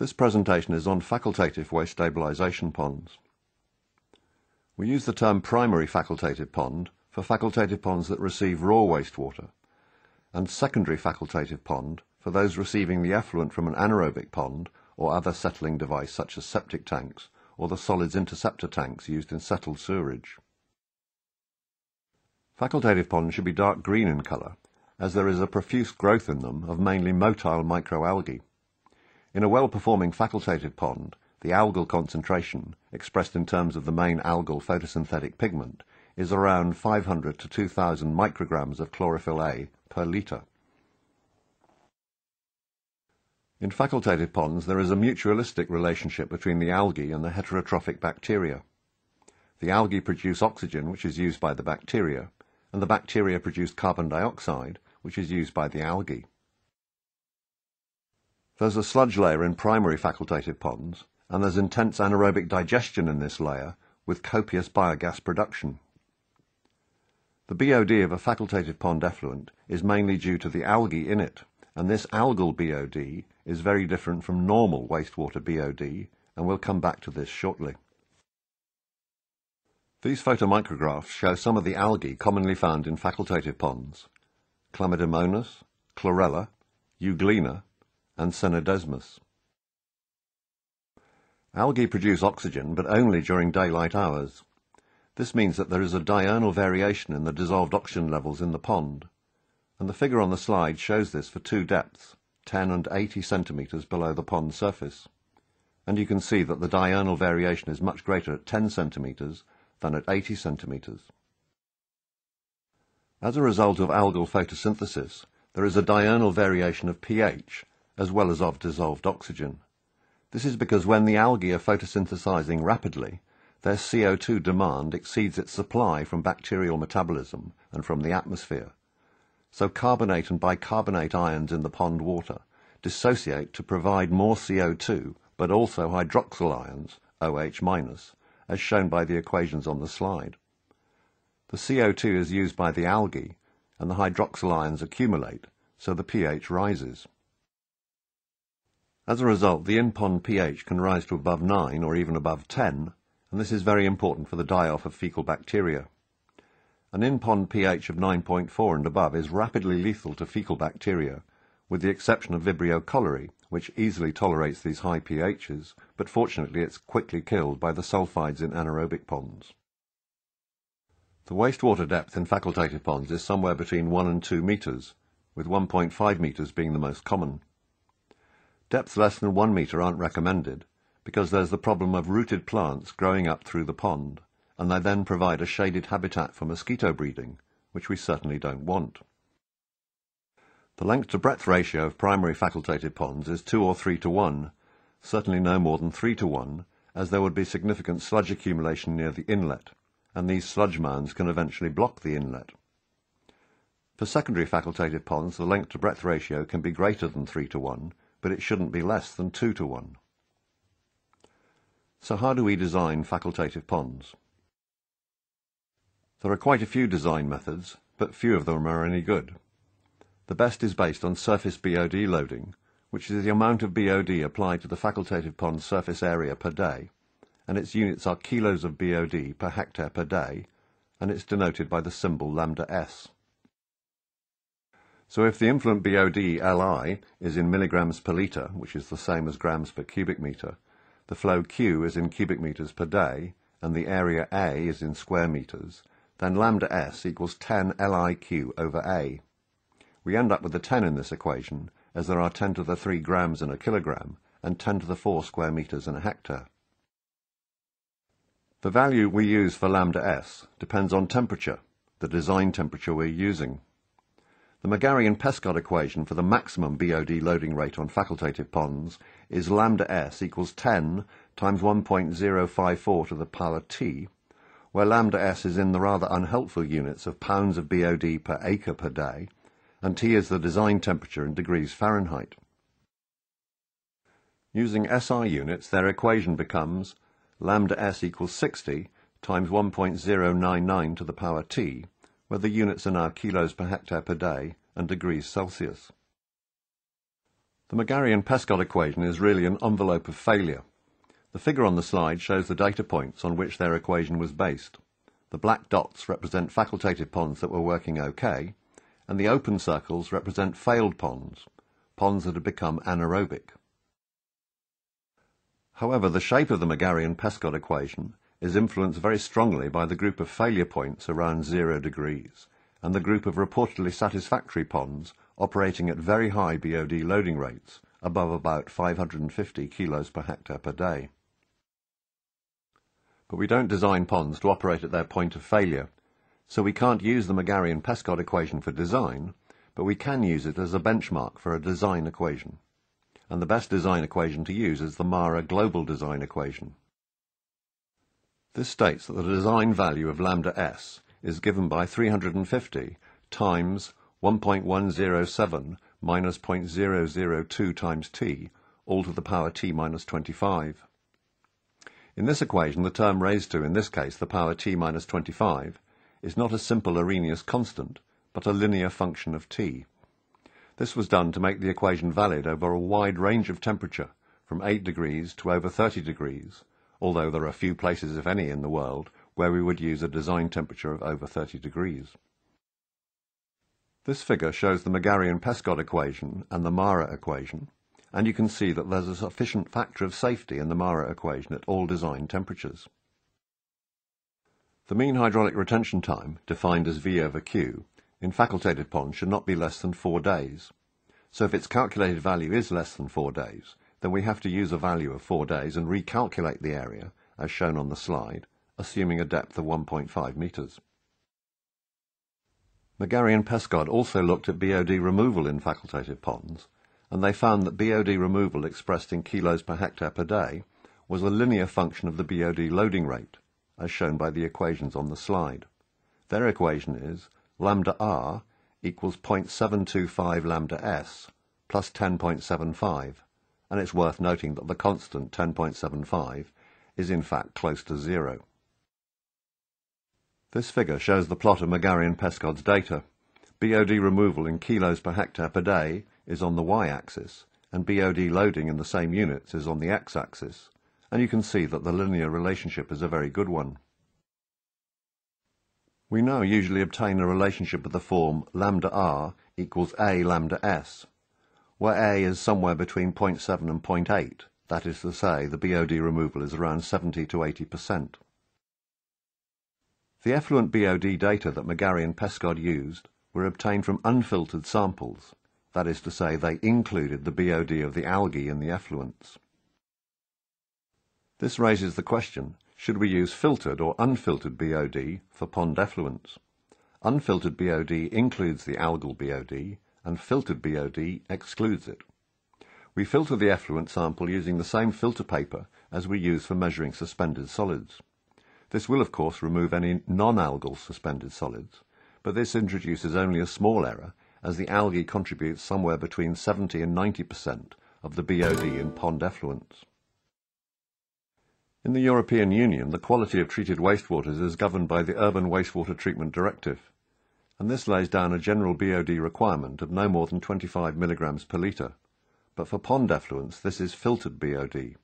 This presentation is on facultative waste stabilisation ponds. We use the term primary facultative pond for facultative ponds that receive raw wastewater, and secondary facultative pond for those receiving the effluent from an anaerobic pond or other settling device such as septic tanks or the solids interceptor tanks used in settled sewerage. Facultative ponds should be dark green in colour, as there is a profuse growth in them of mainly motile microalgae. In a well-performing facultative pond, the algal concentration, expressed in terms of the main algal photosynthetic pigment, is around 500 to 2000 micrograms of chlorophyll A per litre. In facultative ponds, there is a mutualistic relationship between the algae and the heterotrophic bacteria. The algae produce oxygen, which is used by the bacteria, and the bacteria produce carbon dioxide, which is used by the algae. There's a sludge layer in primary facultative ponds, and there's intense anaerobic digestion in this layer with copious biogas production. The BOD of a facultative pond effluent is mainly due to the algae in it, and this algal BOD is very different from normal wastewater BOD, and we'll come back to this shortly. These photomicrographs show some of the algae commonly found in facultative ponds, Chlamydomonas, Chlorella, Euglena, and Scenedesmus. Algae produce oxygen, but only during daylight hours. This means that there is a diurnal variation in the dissolved oxygen levels in the pond, and the figure on the slide shows this for two depths, 10 and 80 centimetres below the pond surface. And you can see that the diurnal variation is much greater at 10 centimetres than at 80 centimetres. As a result of algal photosynthesis, there is a diurnal variation of pH, as well as of dissolved oxygen. This is because when the algae are photosynthesizing rapidly, their CO2 demand exceeds its supply from bacterial metabolism and from the atmosphere. So carbonate and bicarbonate ions in the pond water dissociate to provide more CO2, but also hydroxyl ions, OH-, as shown by the equations on the slide. The CO2 is used by the algae, and the hydroxyl ions accumulate, so the pH rises. As a result, the in-pond pH can rise to above 9 or even above 10, and this is very important for the die-off of fecal bacteria. An in-pond pH of 9.4 and above is rapidly lethal to fecal bacteria, with the exception of Vibrio cholerae, which easily tolerates these high pHs, but fortunately it's quickly killed by the sulfides in anaerobic ponds. The wastewater depth in facultative ponds is somewhere between 1 and 2 metres, with 1.5 metres being the most common. Depths less than one metre aren't recommended because there's the problem of rooted plants growing up through the pond, and they then provide a shaded habitat for mosquito breeding, which we certainly don't want. The length to breadth ratio of primary facultative ponds is 2 or 3 to 1, certainly no more than 3 to 1, as there would be significant sludge accumulation near the inlet, and these sludge mounds can eventually block the inlet. For secondary facultative ponds, the length to breadth ratio can be greater than 3 to 1, but it shouldn't be less than 2 to 1. So how do we design facultative ponds? There are quite a few design methods, but few of them are any good. The best is based on surface BOD loading, which is the amount of BOD applied to the facultative pond surface area per day, and its units are kilos of BOD per hectare per day, and it's denoted by the symbol lambda s. So if the influent BOD Li is in milligrams per litre, which is the same as grams per cubic metre, the flow Q is in cubic metres per day, and the area A is in square metres, then lambda S equals 10 LIQ over A. We end up with the 10 in this equation, as there are 10 to the 3 grams in a kilogram, and 10 to the 4 square metres in a hectare. The value we use for lambda S depends on temperature, the design temperature we're using. The McGarry and Pescod equation for the maximum BOD loading rate on facultative ponds is lambda s equals 10 times 1.054 to the power t, where lambda s is in the rather unhelpful units of pounds of BOD per acre per day, and T is the design temperature in degrees Fahrenheit. Using SI units, their equation becomes lambda s equals 60 times 1.099 to the power t, where the units are now kilos per hectare per day and degrees Celsius. The McGarry and Pescod equation is really an envelope of failure. The figure on the slide shows the data points on which their equation was based. The black dots represent facultative ponds that were working okay, and the open circles represent failed ponds, ponds that had become anaerobic. However, the shape of the McGarry and Pescod equation is influenced very strongly by the group of failure points around zero degrees and the group of reportedly satisfactory ponds operating at very high BOD loading rates, above about 550 kilos per hectare per day. But we don't design ponds to operate at their point of failure, so we can't use the McGarry and Pescod equation for design, but we can use it as a benchmark for a design equation. And the best design equation to use is the MARA Global Design Equation. This states that the design value of lambda s is given by 350 times 1.107 minus 0.002 times t, all to the power t minus 25. In this equation, the term raised to, in this case, the power t minus 25, is not a simple Arrhenius constant, but a linear function of t. This was done to make the equation valid over a wide range of temperature, from 8 degrees to over 30 degrees, although there are few places, if any, in the world where we would use a design temperature of over 30 degrees. This figure shows the McGarry and Pescod equation and the Mara equation, and you can see that there's a sufficient factor of safety in the Mara equation at all design temperatures. The mean hydraulic retention time, defined as V over Q, in facultative ponds should not be less than four days. So if its calculated value is less than four days, then we have to use a value of four days and recalculate the area, as shown on the slide, assuming a depth of 1.5 metres. McGarry and Pescod also looked at BOD removal in facultative ponds, and they found that BOD removal expressed in kilos per hectare per day was a linear function of the BOD loading rate, as shown by the equations on the slide. Their equation is lambda r equals 0.725 lambda s plus 10.75, and it's worth noting that the constant 10.75 is in fact close to zero. This figure shows the plot of McGarry and Pescod's data. BOD removal in kilos per hectare per day is on the y-axis, and BOD loading in the same units is on the x-axis, and you can see that the linear relationship is a very good one. We now usually obtain a relationship of the form lambda r equals a lambda s, where a is somewhere between 0.7 and 0.8, that is to say, the BOD removal is around 70 to 80 percent. The effluent BOD data that McGarry and Pescod used were obtained from unfiltered samples, that is to say, they included the BOD of the algae in the effluents. This raises the question, should we use filtered or unfiltered BOD for pond effluents? Unfiltered BOD includes the algal BOD, and filtered BOD excludes it. We filter the effluent sample using the same filter paper as we use for measuring suspended solids. This will, of course, remove any non-algal suspended solids, but this introduces only a small error, as the algae contributes somewhere between 70 and 90% of the BOD in pond effluents. In the European Union, the quality of treated wastewaters is governed by the Urban Wastewater Treatment Directive, and this lays down a general BOD requirement of no more than 25 milligrams per litre, but for pond effluents this is filtered BOD.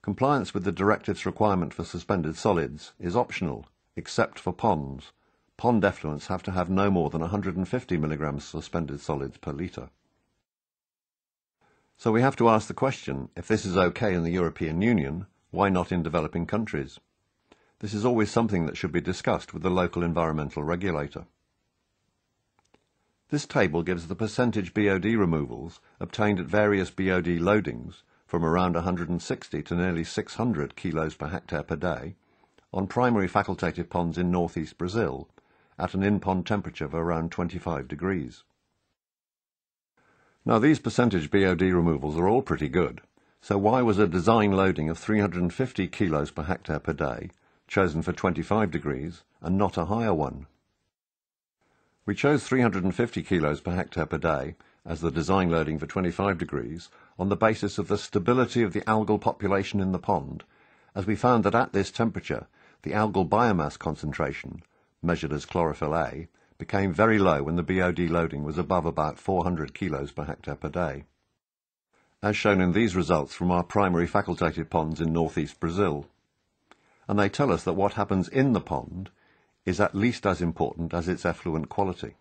Compliance with the directive's requirement for suspended solids is optional, except for ponds. Pond effluents have to have no more than 150 milligrams suspended solids per litre. So we have to ask the question, if this is okay in the European Union, why not in developing countries? This is always something that should be discussed with the local environmental regulator. This table gives the percentage BOD removals obtained at various BOD loadings from around 160 to nearly 600 kilos per hectare per day on primary facultative ponds in northeast Brazil at an in-pond temperature of around 25 degrees. Now these percentage BOD removals are all pretty good, so why was a design loading of 350 kilos per hectare per day chosen for 25 degrees and not a higher one? We chose 350 kilos per hectare per day as the design loading for 25 degrees on the basis of the stability of the algal population in the pond, as we found that at this temperature the algal biomass concentration, measured as chlorophyll A, became very low when the BOD loading was above about 400 kilos per hectare per day. As shown in these results from our primary facultative ponds in northeast Brazil. And they tell us that what happens in the pond is at least as important as its effluent quality.